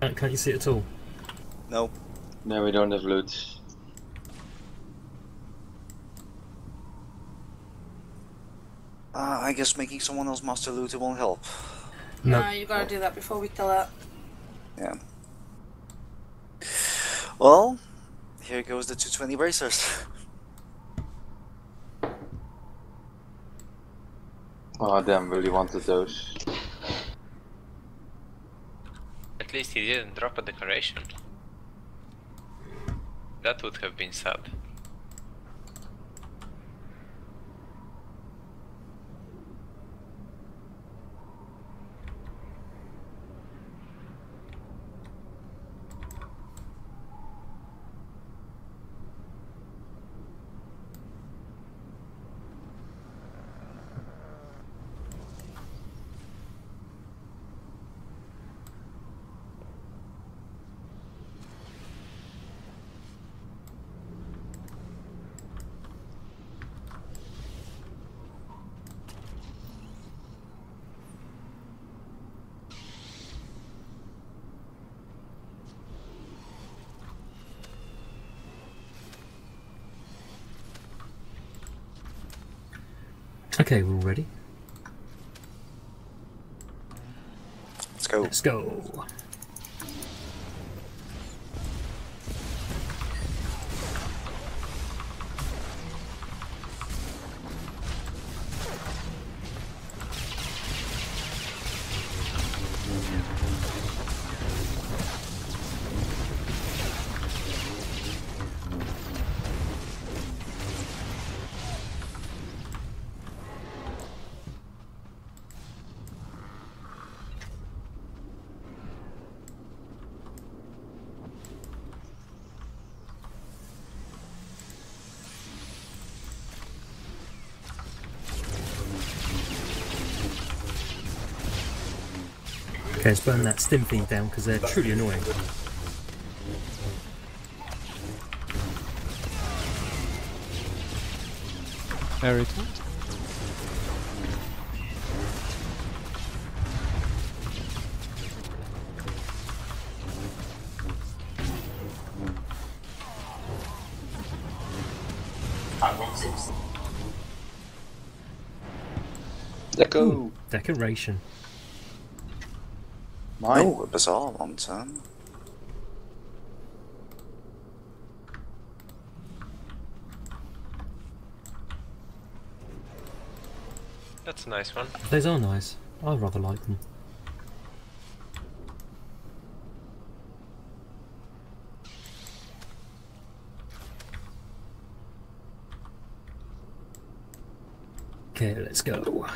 Can't, can't you see it at all? No. No, we don't have loot. Uh, I guess making someone else master loot it won't help. No. No, you gotta do that before we kill it. Yeah. Well, here goes the 220 bracers. Oh damn, really wanted those. At least he didn't drop a decoration. That would have been sad. Okay, we're all ready. Let's go. Let's go. Okay, let's burn that stim feed down because they're truly annoying. Very good. Let go! Decoration. Mine? No, a bizarre one turn. That's a nice one. Those are nice. I rather like them. Okay, let's go.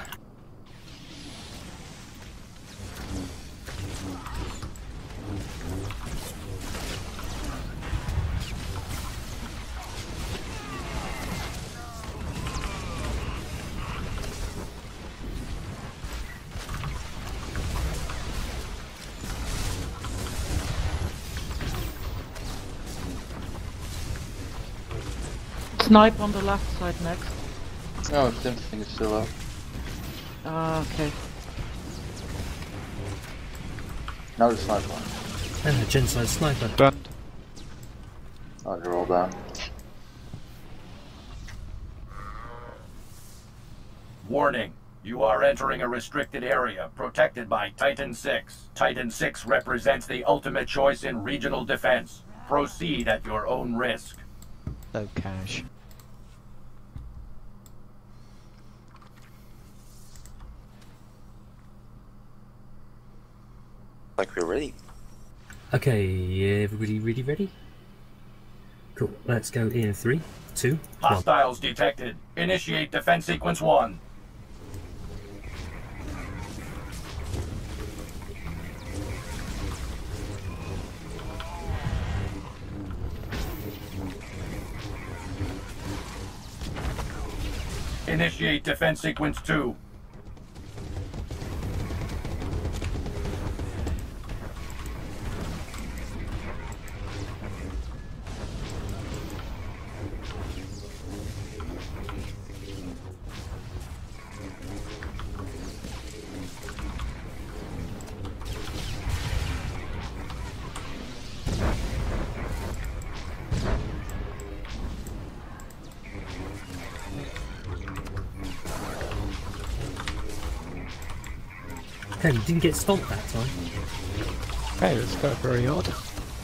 Snipe on the left side next. Oh, Stim thing is still up. Ah, okay. Now the sniper one. And a genocide sniper. Stunned. Oh, they're all down. Warning. You are entering a restricted area protected by Titan 6. Titan 6 represents the ultimate choice in regional defense. Proceed at your own risk. No cash. Like we're ready. Okay, everybody ready? Ready? Cool. Let's go in three, two, one. Hostiles detected. Initiate defense sequence 1. Initiate defense sequence 2. Hey, you didn't get stomped that time. Okay, let's go very odd.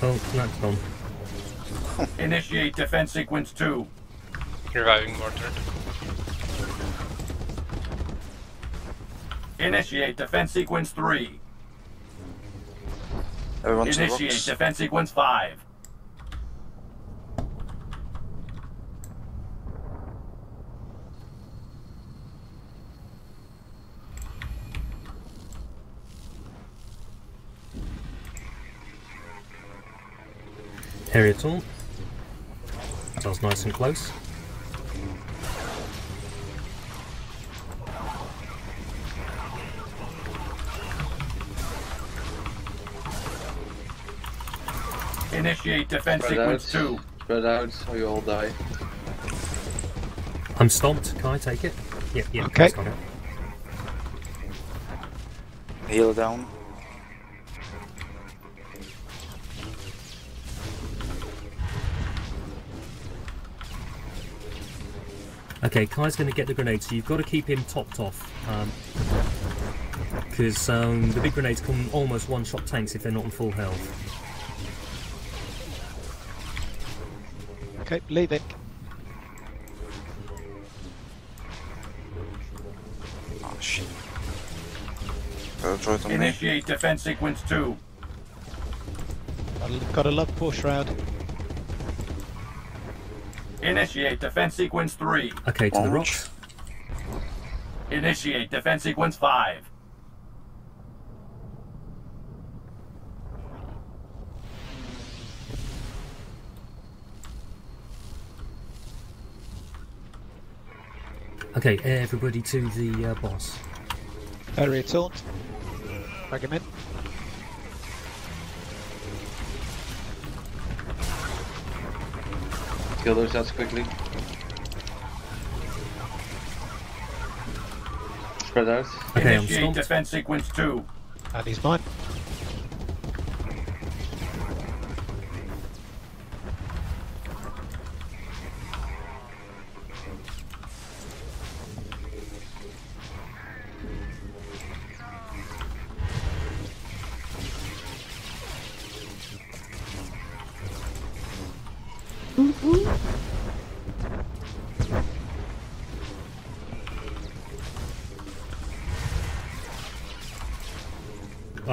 Oh, that's gone. Initiate defense sequence 2. Reviving mortar. Initiate defense sequence 3. Everyone Initiate defense sequence 5. Area taunt. That was nice and close. Initiate defense Spread out. sequence 2. Spread out or you all die. I'm stomped. Can I take it? Yeah, yeah. Okay. that's got it. Heal down. Okay, Kai's going to get the grenade, so you've got to keep him topped off. Because um, the big grenades can almost one-shot tanks if they're not on full health. Okay, leaving. Oh shit. It. Initiate defense sequence 2. Got a love push shroud. Initiate defense sequence 3. Okay, to the Orange. rocks. Initiate defense sequence 5. Okay, everybody to the uh, boss. Area taunt. Drag Kill those shots quickly. Spread out. Okay, I'm Initiate defense sequence 2. And he's mine.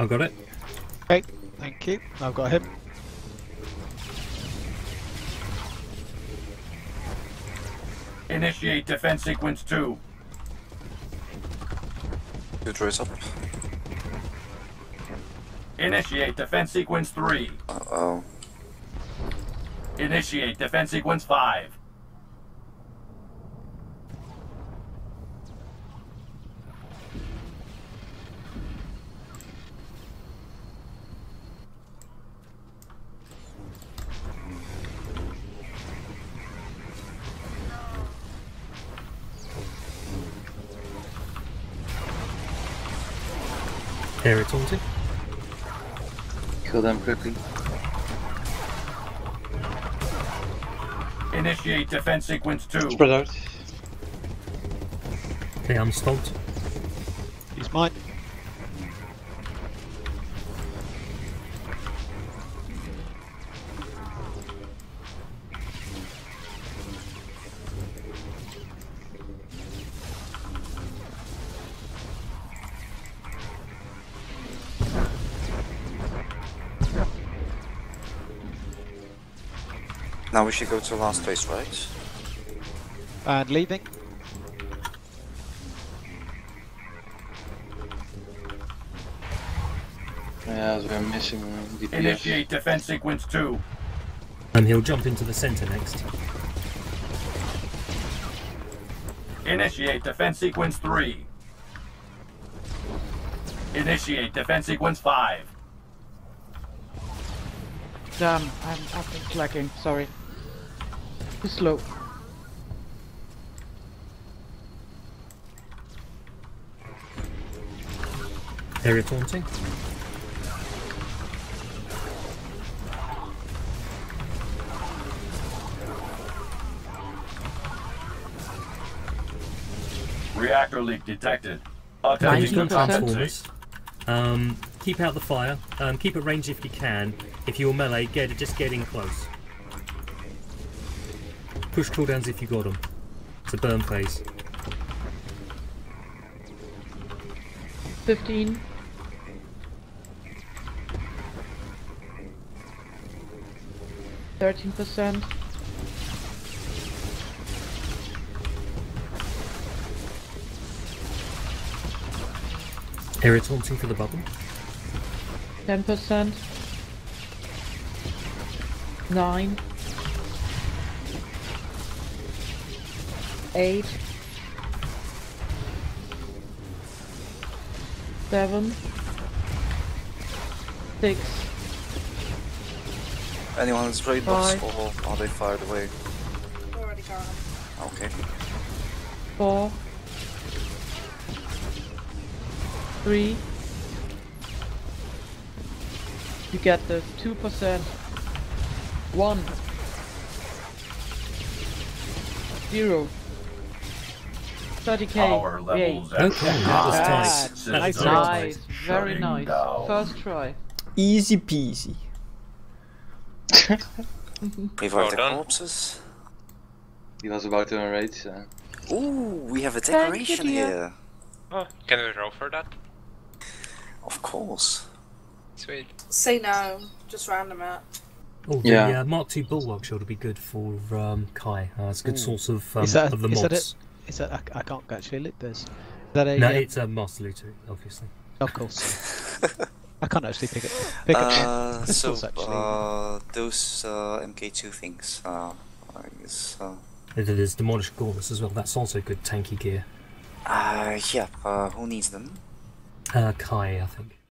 I got it. Okay, thank you. I've got him. Initiate defense sequence 2. Two droids up. Initiate defense sequence 3. Uh oh. Initiate defense sequence 5. Area taunting. Kill them quickly. Initiate defense sequence 2. Spread out. Okay, I'm stomped. He's mine. Now we should go to the last place, right? And leaving. Yeah, we're missing DPS. Initiate defense sequence 2. And he'll jump into the centre next. Initiate defense sequence 3. Initiate defense sequence 5. Damn, I'm I've been slacking, sorry. Too slow. Area taunting. Reactor leak detected. Can you Attempting go to. Transformers? Um, keep out the fire. Um, keep at range if you can. If you're melee, get it. Just get in close. Push cooldowns if you got them. It's a burn phase. 15. Thirteen percent. Area taunting for the bubble. Ten percent. Nine. Eight. Seven. Six. Anyone who's raid box Five. or are they fired away? Already gone. Okay. Four. Three. You get the two percent. One. Zero. Thirty K. Power levels at Okay, that was. Nice. Nice. very Nice. Very nice. down. First try. Easy peasy. Revive Well the done. corpses. He was about to enrage. Uh, Ooh, we have a decoration here. Oh, can we roll for that? Of course. Sweet. Say no. Just random it. Oh, the Yeah. uh, Mark II Bulwark Shield would be good for um, Kai. Uh, it's a good source of, um, Is that- of the is that mods. Is that I, I can't actually loot this. Is that a? No, um, it's uh, Master Lutu, obviously. of course. I can't actually pick it. Pick up. Uh, so, actually. uh, those uh, MK2 things, uh, I guess, uh, There's Demolished Gauntlets as well. That's also good tanky gear. uh, yeah, uh, who needs them? Uh, Kai, I think.